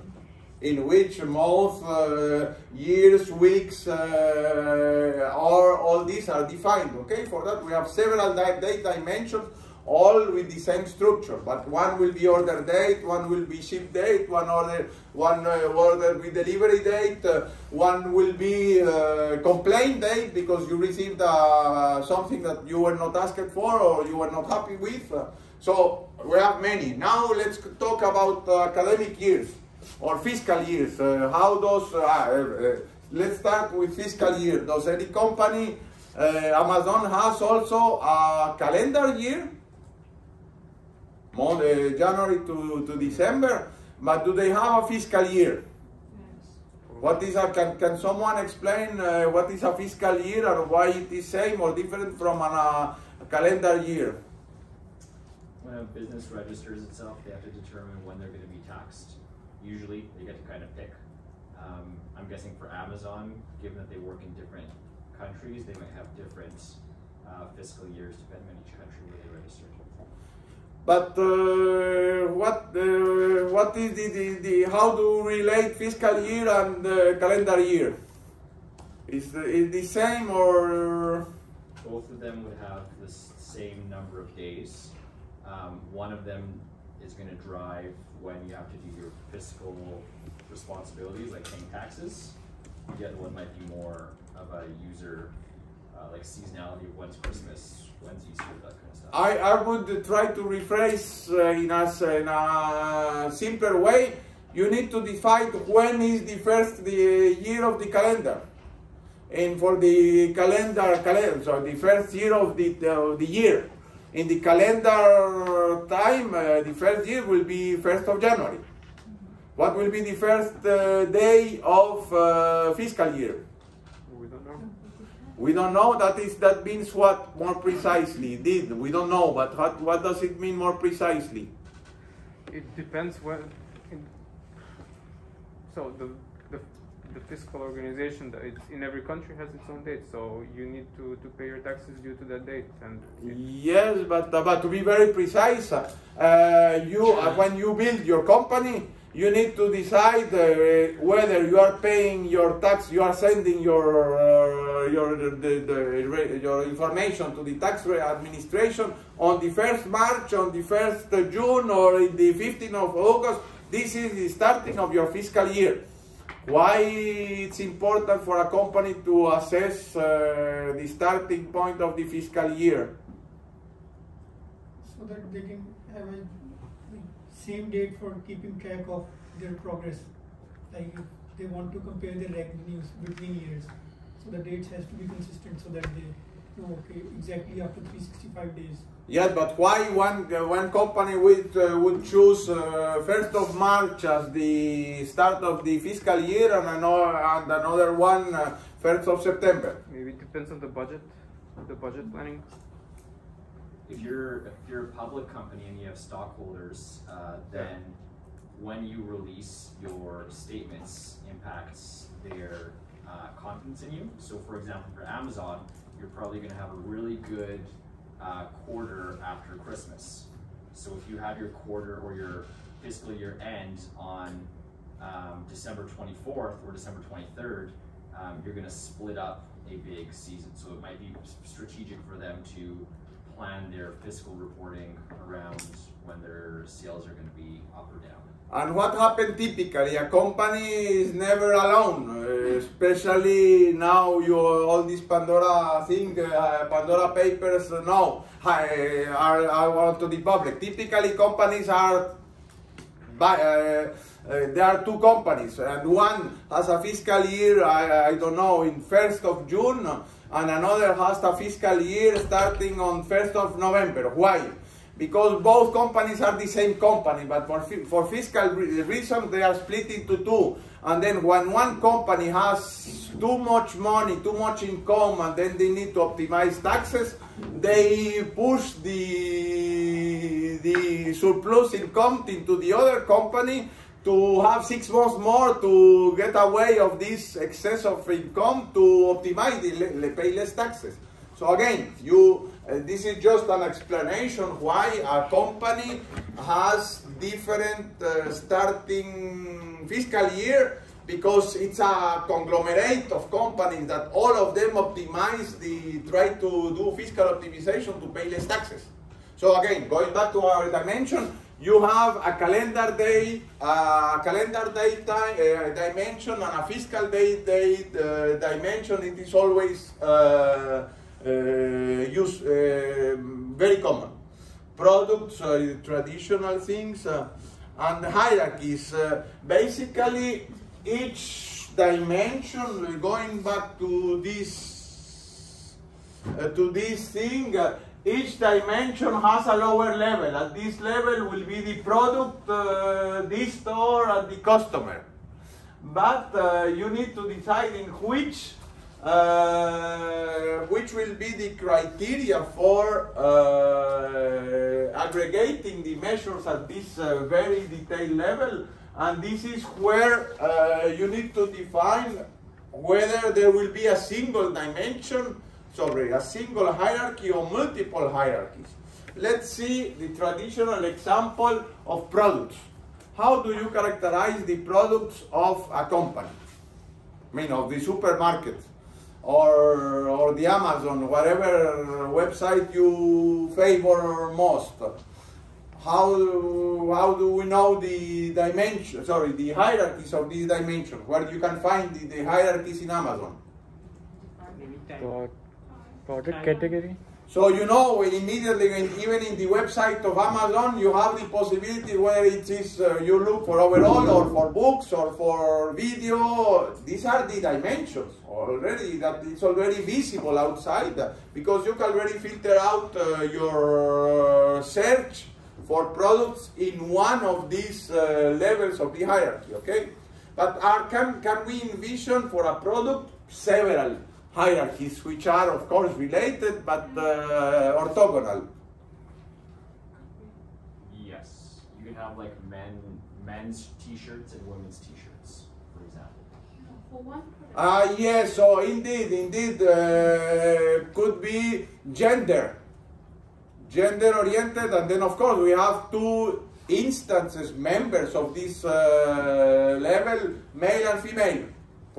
in which months, uh, years, weeks, uh, or all these are defined. Okay, for that we have several date dimensions, all with the same structure. But one will be order date, one will be ship date, one order, one uh, order with delivery date, uh, one will be uh, complaint date because you received uh, something that you were not asked for or you were not happy with. So we have many. Now let's talk about uh, academic years or fiscal years. Uh, how uh, let's start with fiscal year. Does any company, Amazon has also a calendar year? Mon- uh, January to, to December, but do they have a fiscal year? What is a, can, can someone explain uh, what is a fiscal year or why it is same or different from an, uh, a calendar year? When a business registers itself, they have to determine when they're going to be taxed. Usually, they get to kind of pick. Um, I'm guessing for Amazon, given that they work in different countries, they might have different uh, fiscal years depending on each country where they registered. But uh, what uh, what is the, the, the how do we relate fiscal year and uh, calendar year? Is the, is the same or Both of them would have the same number of days. Um, one of them is going to drive when you have to do your fiscal responsibilities, like paying taxes. The other one might be more of a user uh, like seasonality of when's Christmas, of. I, I would try to rephrase uh, in, a, in a simpler way. You need to decide when is the first the year of the calendar. And for the calendar, calendar so the first year of the, uh, the year. In the calendar time, uh, the first year will be 1st of January. What will be the first uh, day of uh, fiscal year? We don't know. We don't know. That is that means what more precisely? Did we don't know, but what what does it mean more precisely? It depends when. In, so the, the the fiscal organization that it's in every country has its own date. So you need to, to pay your taxes due to that date. And Yes, but uh, but to be very precise, uh, you uh, when you build your company, you need to decide uh, whether you are paying your tax, you are sending your uh, your the, the, your information to the tax administration on the first March, on the first June, or in the 15th of August. This is the starting of your fiscal year. Why it's important for a company to assess uh, the starting point of the fiscal year? so that they can have a same date for keeping track of their progress. Like if they want to compare their revenues between years, so the dates has to be consistent so that they know okay exactly after 365 days. Yes, but why one uh, one company would uh, would choose uh, first of March as the start of the fiscal year and another and another one uh, first of September? maybe it depends on the budget, the budget planning. If you're if you're a public company and you have stockholders, uh, then when you release your statements impacts their uh, confidence in you. So, for example, for Amazon, you're probably going to have a really good uh, quarter after Christmas. So, if you have your quarter or your fiscal year end on um, December 24th or December 23rd, um, you're going to split up a big season. So, it might be strategic for them to plan their fiscal reporting around when their sales are going to be up or down. And what happened typically? A company is never alone, uh, especially now you all this Pandora thing, uh, Pandora papers. Uh, no, I, are out to the public. Typically, companies are by, uh, there are two companies, and one has a fiscal year, I, I don't know, in 1st of June, and another has a fiscal year starting on 1st of November. Why? Because both companies are the same company, but for, for fiscal re- reasons they are split into two. And then when one company has too much money, too much income, and then they need to optimize taxes, they push the, the surplus income into the other company to have six months more to get away of this excess of income to optimize the pay less taxes. So again, you uh, this is just an explanation why a company has different uh, starting fiscal year because it's a conglomerate of companies that all of them optimize the try to do fiscal optimization to pay less taxes. So again, going back to our dimension, you have a calendar day, a calendar date ti- uh, dimension, and a fiscal day, date uh, dimension. It is always uh, uh, use, uh, very common. Products, traditional things, and hierarchies. Basically, each dimension, going back to this to this thing, each dimension has a lower level. At this level will be the product, uh, the store, and the customer. But uh, you need to decide in which uh, which will be the criteria for uh, aggregating the measures at this uh, very detailed level. And this is where uh, you need to define whether there will be a single dimension, sorry, a single hierarchy or multiple hierarchies. Let's see the traditional example of products. How do you characterize the products of a company? I mean, of the supermarket or, or the Amazon, whatever website you favor most. How, how do we know the dimension, sorry, the hierarchies of these dimensions? Where you can find the, the hierarchies in Amazon? The Product category? So you know immediately, in, even in the website of Amazon, you have the possibility whether it is uh, you look for overall or for books or for video. These are the dimensions already that it's already visible outside because you can already filter out uh, your search for products in one of these uh, levels of the hierarchy. Okay, but are, can can we envision for a product several? Hierarchies, which are of course related but uh, orthogonal. Yes, you can have like men men's t-shirts and women's t-shirts, for example. For one product. Ah, yes, so indeed, indeed, uh, could be gender, gender oriented, and then of course we have two instances, members of this uh, level, male and female.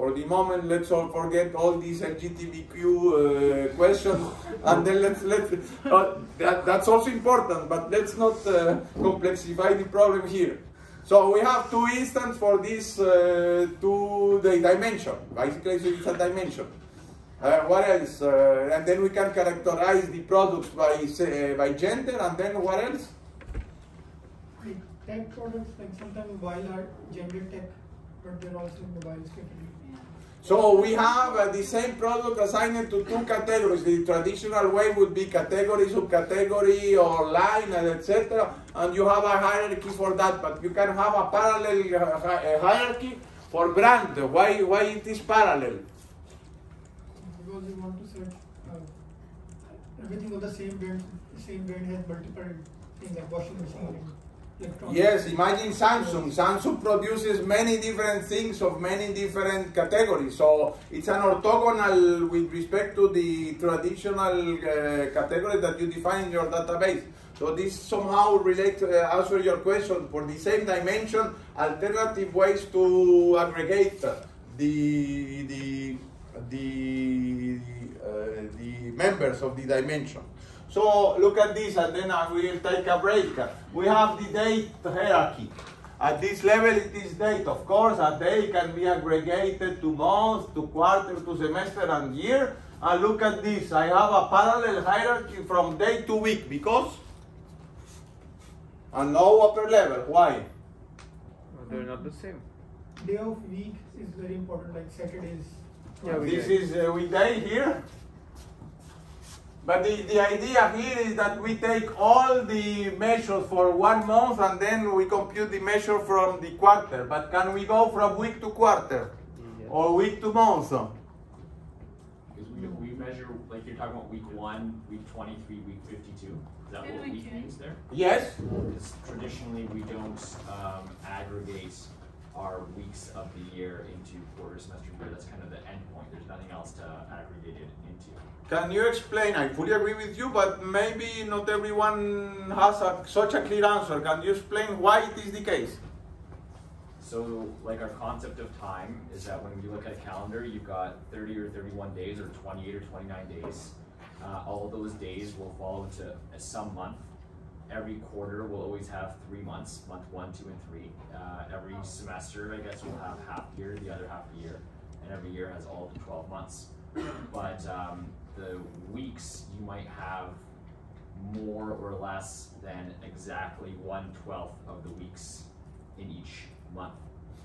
For the moment, let's all forget all these LGBTQ uh, questions, and then let's let uh, that, that's also important, but let's not uh, complexify the problem here. So we have two instances for this uh, two the dimension. Basically, it's a dimension. Uh, what else? Uh, and then we can characterize the products by by gender, and then what else? Tech products, like sometimes mobile are gender tech, but they're also mobile category. So we have uh, the same product assigned to two categories. The traditional way would be category, subcategory, or line, and etc. And you have a hierarchy for that, but you can have a parallel uh, hi- hierarchy for brand. Why? Why it is parallel? Because you want to search uh, everything of the same brand, same brand has multiple things like washing machine. Yes, imagine Samsung. Samsung produces many different things of many different categories. So it's an orthogonal with respect to the traditional uh, category that you define in your database. So this somehow relates, uh, answer your question for the same dimension, alternative ways to aggregate the the the uh, the members of the dimension. So look at this, and then I will take a break. We have the date hierarchy. At this level, it is date. Of course, a day can be aggregated to month, to quarter, to semester, and year. And look at this. I have a parallel hierarchy from day to week because and no upper level. Why? They're not the same. Day of week is very important, like Saturdays. Yeah, This did. is uh, weekday here. But the, the idea here is that we take all the measures for one month and then we compute the measure from the quarter. But can we go from week to quarter Yes. or week to month? Because we, we measure, like you're talking about week one, week twenty-three, week fifty-two. Is that what we week can. means there? Yes. Because traditionally, we don't um, aggregate our weeks of the year into quarter, semester, year. That's kind of the end point. There's nothing else to aggregate it into. Can you explain? I fully agree with you, but maybe not everyone has a, such a clear answer. Can you explain why it is the case? So, like our concept of time is that when you look at a calendar, you've got 30 or 31 days, or 28 or 29 days. Uh, all those days will fall into some month. Every quarter will always have three months, month one, two, and three. Uh, every semester, I guess, will have half year, the other half year, and every year has all the 12 months. But um, the weeks, you might have more or less than exactly one twelfth of the weeks in each month.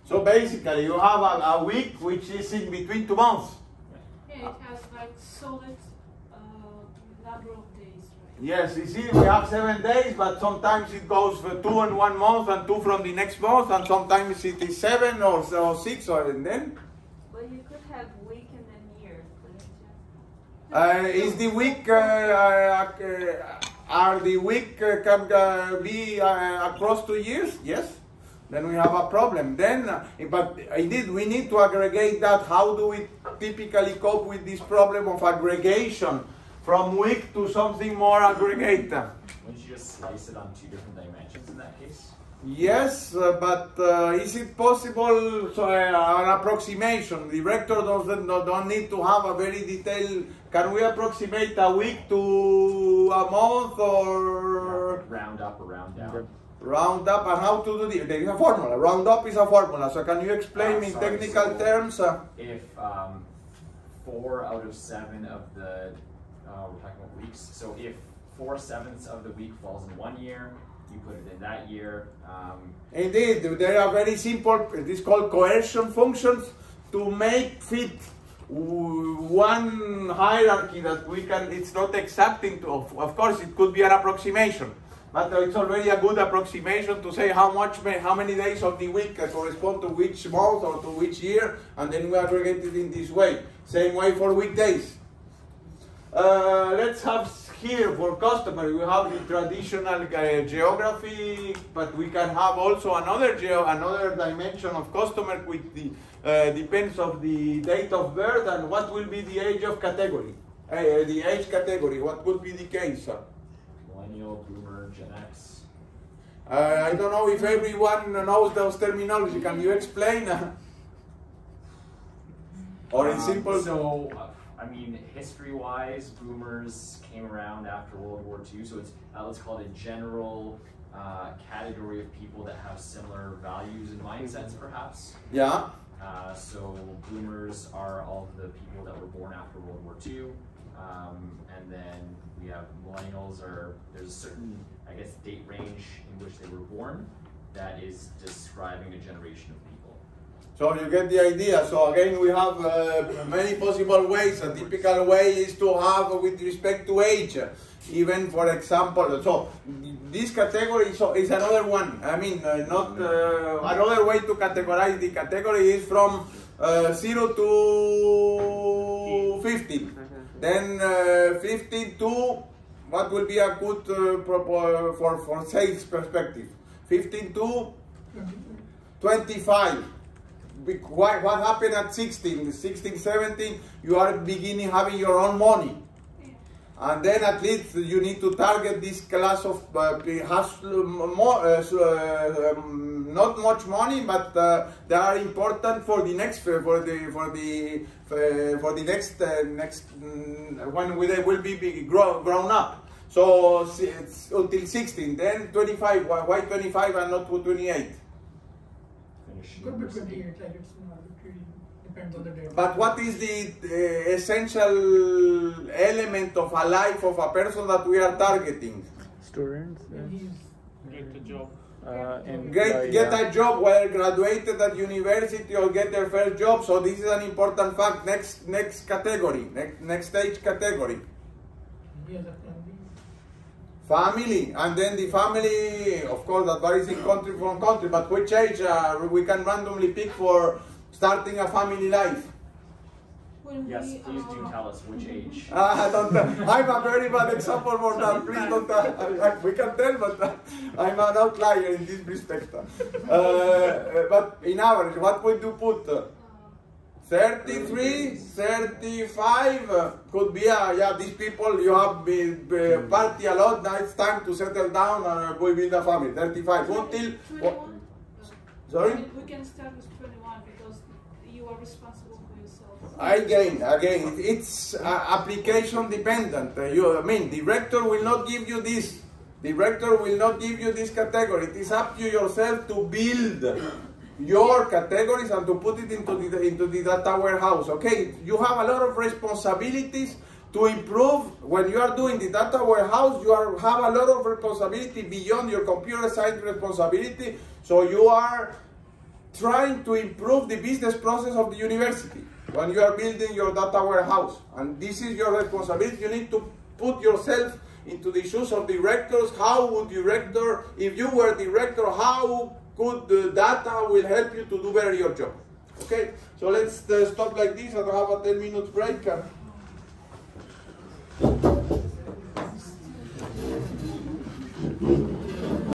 So basically, you have a, a week which is in between two months. Yeah, it has like solid uh, number of days, right? Yes, you see, we have seven days, but sometimes it goes for two in one month and two from the next month, and sometimes it is seven or, or six, or and then. But you could have week and then year, couldn't you? Uh, is the week, uh, uh, uh, are the week uh, can uh, be uh, across two years? Yes. Then we have a problem. Then, uh, but indeed, we need to aggregate that. How do we typically cope with this problem of aggregation from week to something more aggregate? Wouldn't you just slice it on two different dimensions? Yes, uh, but uh, is it possible, so, uh, an approximation? The rector doesn't, no- don't need to have a very detailed, can we approximate a week to a month or Round up or round down. round up and how to do the, there is a formula, round up is a formula, so can you explain Ah, in sorry, technical so- terms? uh, If um, four out of seven of the uh, we're talking about weeks. So if four sevenths of the week falls in one year, you put it in that year. Um, Indeed, there are very simple, it is called coercion functions to make fit one hierarchy that we can, it's not exact into, of, of course it could be an approximation, but it's already a good approximation to say how much, how many days of the week correspond to which month or to which year, and then we aggregate it in this way. Same way for weekdays. Uh, let's have here for customer, we have the traditional uh, geography, but we can have also another geo, another dimension of customer with the uh, depends of the date of birth and what will be the age of category, uh, the age category. What would be the case? Uh, millennial, boomer, Gen X. I don't know if everyone knows those terminology. Can you explain? or in Um, simple. So, uh, I mean, history-wise, boomers came around after World War II, so it's uh, let's call it a general uh, category of people that have similar values and mindsets, perhaps. yeah. Uh, so boomers are all the people that were born after World War II, um, and then we have millennials. Are there's a certain, I guess, date range in which they were born that is describing a generation of people. So you get the idea. So again, we have uh, many possible ways. A typical way is to have with respect to age. Even for example, so this category is, is another one. I mean, uh, not uh, another way to categorize the category is from uh, zero to fifteen. Then uh, fifteen to what will be a good uh, for for sales perspective. Fifteen to 25 Be- what, what happened at 16 16 17 you are beginning having your own money. And then at least you need to target this class of uh, has more uh, so, uh, um, not much money but uh, they are important for the next for the for the uh, for the next uh, next mm, when we- they will be big, grow, grown up. So it's until 16 then 25 why, why 25 and not 28 Finish Could be twenty-eight, like it's not arbitrary, depends on the day. But what is the uh, essential element of a life of a person that we are targeting? Students. When Get a job. Uh, and Get, get a job, whether graduated at university or get their first job. So this is an important fact. Next, next category, next, next stage category. he has a family. Family, and then the family, of course, that varies in country from country. But which age uh, we can randomly pick for starting a family life? When Yes, we, please do uh, tell us which age. Ah, don't, I'm a very bad example for that. Please don't. Uh, I- I- we can tell, but uh, I'm an outlier in this respect. Uh, but in average, what would you put? Uh, 33, 35 uh, could be, uh, yeah, these people, you have been, uh, party a lot, now it's time to settle down and uh, we build a family. 35 until, 21? sorry? We can start with 21 because you are responsible for yourself. Again, again, it's uh, application dependent. Uh, you, I mean, director will not give you this. Director will not give you this category. It is up to yourself to build your categories and to put it into the into the data warehouse. Okay, you have a lot of responsibilities to improve. When you are doing the data warehouse, you are, have a lot of responsibility beyond your computer science responsibility. So you are trying to improve the business process of the university when you are building your data warehouse. And this is your responsibility. You need to put yourself into the shoes of directors. How would director, if you were director, how good uh, data will help you to do better your job. Okay, so let's uh, stop like this and have a ten-minute break. And...